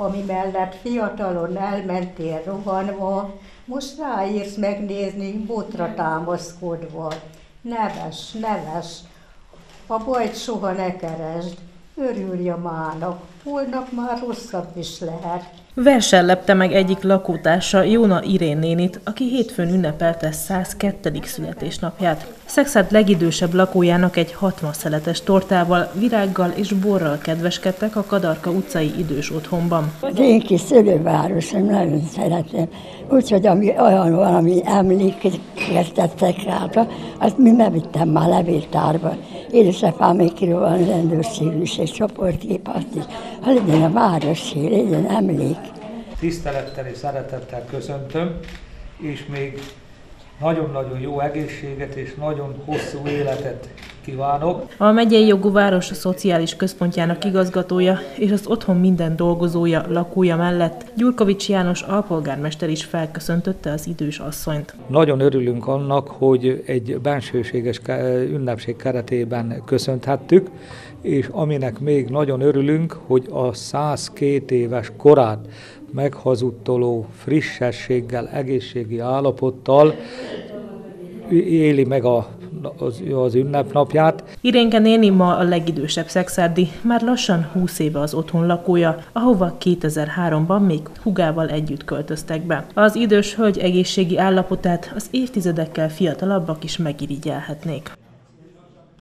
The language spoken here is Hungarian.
ami mellett fiatalon elmentél rohanva, most ráírsz megnézni botra támaszkodva. Neves, neves, a bajt soha ne keresd, örülj a mának, holnap már rosszabb is lehet. Versen lepte meg egyik lakótársa Jóna Irén nénit, aki hétfőn ünnepelte 102. születésnapját. Szexárd legidősebb lakójának egy 60 szeletes tortával, virággal és borral kedveskedtek a Kadarka utcai idős otthonban. Az én nagyon szeretem, úgyhogy ami olyan valami emléket tettek rá, azt mi bevittem már levéltárba. Édesapám még van rendőrségű és csoportkép, azt is, legyen a városi, legyen emlék. Tisztelettel és szeretettel köszöntöm, és még nagyon-nagyon jó egészséget és nagyon hosszú életet kívánok. A megyei jogú város szociális központjának igazgatója és az otthon minden dolgozója, lakója mellett Gyurkovics János alpolgármester is felköszöntötte az idős asszonyt. Nagyon örülünk annak, hogy egy bensőséges ünnepség keretében köszönthettük, és aminek még nagyon örülünk, hogy a 102 éves korát meghazudtoló frissességgel, egészségi állapottal éli meg a az, az ünnepnapját. Irénke néni ma a legidősebb szexárdi, már lassan 20 éve az otthon lakója, ahova 2003-ban még hugával együtt költöztek be. Az idős hölgy egészségi állapotát az évtizedekkel fiatalabbak is megirigyelhetnék.